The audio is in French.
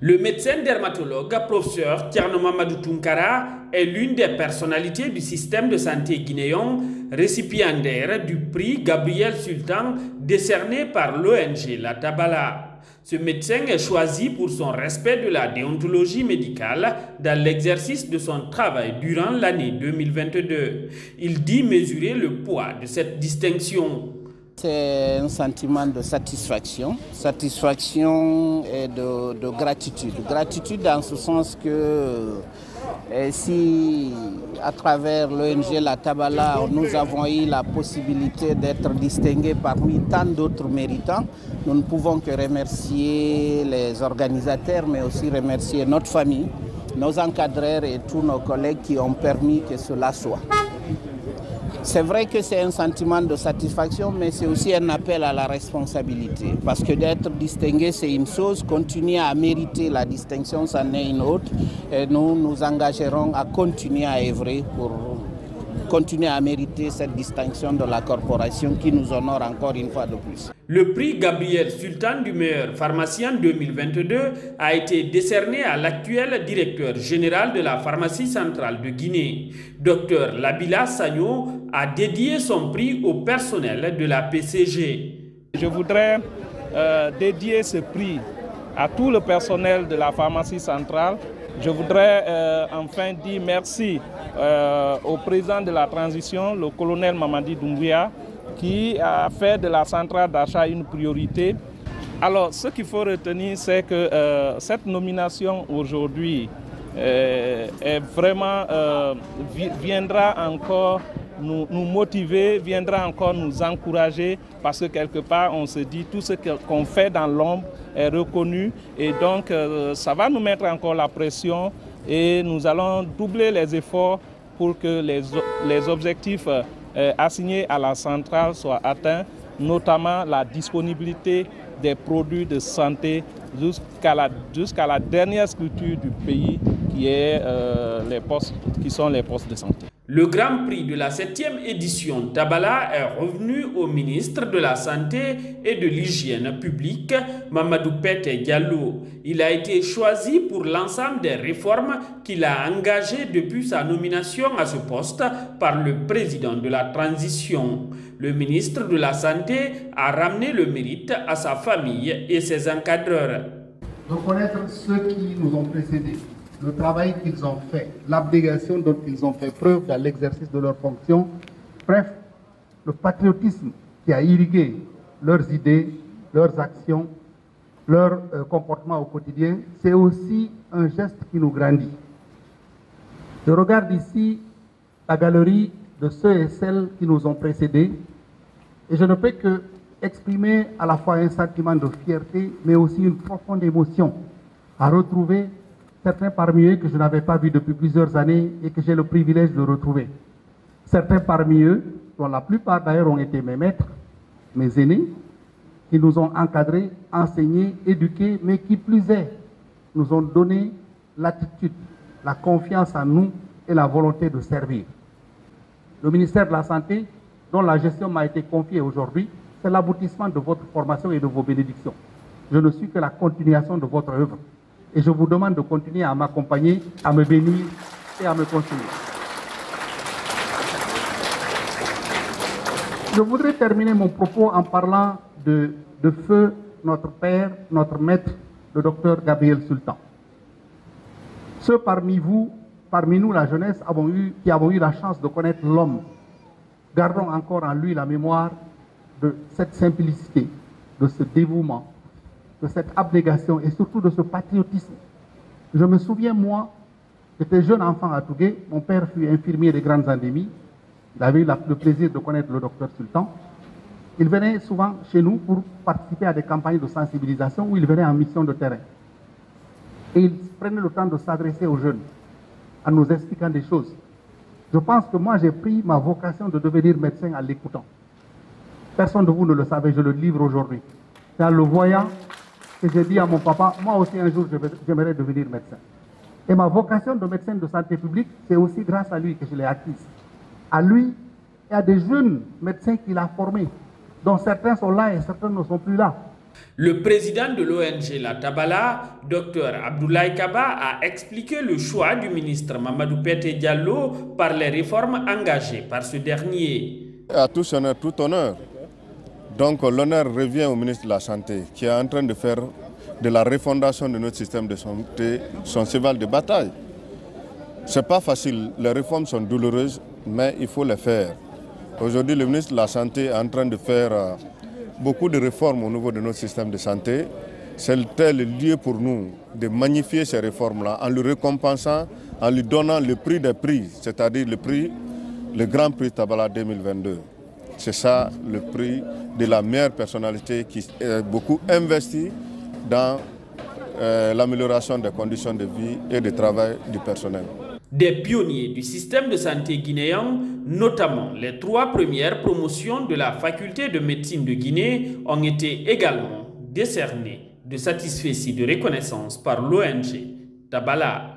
Le médecin dermatologue, professeur Tierno Tunkara, est l'une des personnalités du système de santé guinéen, récipiendaire du prix Gabriel Sultan décerné par l'ONG La Tabala. Ce médecin est choisi pour son respect de la déontologie médicale dans l'exercice de son travail durant l'année 2022. Il dit mesurer le poids de cette distinction. C'est un sentiment de satisfaction, satisfaction et de, gratitude. Gratitude dans ce sens que eh, si à travers l'ONG La Tabala, nous avons eu la possibilité d'être distingués parmi tant d'autres méritants, nous ne pouvons que remercier les organisateurs, mais aussi remercier notre famille, nos encadreurs et tous nos collègues qui ont permis que cela soit. C'est vrai que c'est un sentiment de satisfaction, mais c'est aussi un appel à la responsabilité. Parce que d'être distingué, c'est une chose. Continuer à mériter la distinction, c'en est une autre. Et nous nous engagerons à continuer à œuvrer pour continuer à mériter cette distinction de la corporation qui nous honore encore une fois de plus. Le prix Gabriel Sultan du meilleur pharmacien 2022 a été décerné à l'actuel directeur général de la pharmacie centrale de Guinée. Dr Labila Sagno a dédié son prix au personnel de la PCG. Je voudrais euh, dédier ce prix à tout le personnel de la pharmacie centrale je voudrais euh, enfin dire merci euh, au président de la transition, le colonel Mamadi Doumbouya, qui a fait de la centrale d'achat une priorité. Alors, ce qu'il faut retenir, c'est que euh, cette nomination aujourd'hui vraiment, viendra encore nous, motiver, viendra encore nous encourager parce que quelque part on se dit tout ce qu'on fait dans l'ombre est reconnu et donc euh, ça va nous mettre encore la pression et nous allons doubler les efforts pour que les, les objectifs euh, assignés à la centrale soient atteints, notamment la disponibilité des produits de santé jusqu'à la, jusqu'à la dernière structure du pays qui, est, euh, les postes, qui sont les postes de santé. Le grand prix de la septième édition Tabala est revenu au ministre de la Santé et de l'Hygiène publique, Mamadou Pete Diallo. Il a été choisi pour l'ensemble des réformes qu'il a engagées depuis sa nomination à ce poste par le président de la transition. Le ministre de la Santé a ramené le mérite à sa famille et ses encadreurs. Reconnaître ceux qui nous ont précédés le travail qu'ils ont fait, l'abnégation dont ils ont fait preuve dans l'exercice de leurs fonctions, bref, le patriotisme qui a irrigué leurs idées, leurs actions, leur euh, comportement au quotidien, c'est aussi un geste qui nous grandit. Je regarde ici la galerie de ceux et celles qui nous ont précédés et je ne peux que exprimer à la fois un sentiment de fierté, mais aussi une profonde émotion à retrouver certains parmi eux que je n'avais pas vus depuis plusieurs années et que j'ai le privilège de retrouver. Certains parmi eux, dont la plupart d'ailleurs ont été mes maîtres, mes aînés, qui nous ont encadrés, enseignés, éduqués, mais qui plus est, nous ont donné l'attitude, la confiance en nous et la volonté de servir. Le ministère de la Santé, dont la gestion m'a été confiée aujourd'hui, c'est l'aboutissement de votre formation et de vos bénédictions. Je ne suis que la continuation de votre œuvre. Et je vous demande de continuer à m'accompagner, à me bénir et à me conseiller. Je voudrais terminer mon propos en parlant de, feu notre père, notre maître, le docteur Gabriel Sultan. Ceux parmi vous, parmi nous, la jeunesse, qui avons eu la chance de connaître l'homme, gardons encore en lui la mémoire de cette simplicité, de ce dévouement, de cette abnégation et surtout de ce patriotisme. Je me souviens, moi, j'étais jeune enfant à Tougué, mon père fut infirmier des grandes endémies, il avait eu le plaisir de connaître le docteur Sultan. Il venait souvent chez nous pour participer à des campagnes de sensibilisation où il venait en mission de terrain. Et il prenait le temps de s'adresser aux jeunes en nous expliquant des choses. Je pense que moi, j'ai pris ma vocation de devenir médecin en l'écoutant. Personne de vous ne le savait, je le livre aujourd'hui. C'est en le voyant que j'ai dit à mon papa, moi aussi un jour j'aimerais devenir médecin. Et ma vocation de médecin de santé publique, c'est aussi grâce à lui que je l'ai acquise. À lui et à des jeunes médecins qu'il a formés, dont certains sont là et certains ne sont plus là. Le président de l'ONG La Tabala, Dr Abdoulaye Kaba, a expliqué le choix du ministre Mamadou Pete Diallo par les réformes engagées par ce dernier. À tous honneur, tout honneur. Donc l'honneur revient au ministre de la Santé qui est en train de faire de la refondation de notre système de santé son cheval de bataille. Ce n'est pas facile, les réformes sont douloureuses, mais il faut les faire. Aujourd'hui, le ministre de la Santé est en train de faire euh, beaucoup de réformes au niveau de notre système de santé. C'est le lieu pour nous de magnifier ces réformes-là en lui récompensant, en lui donnant le prix des prix, c'est-à-dire le prix, le Grand Prix Tabala 2022. C'est ça le prix de la meilleure personnalité qui est beaucoup investie dans euh, l'amélioration des conditions de vie et de travail du personnel. Des pionniers du système de santé guinéen, notamment les trois premières promotions de la faculté de médecine de Guinée, ont été également décernés de satisfaits de reconnaissance par l'ONG Tabala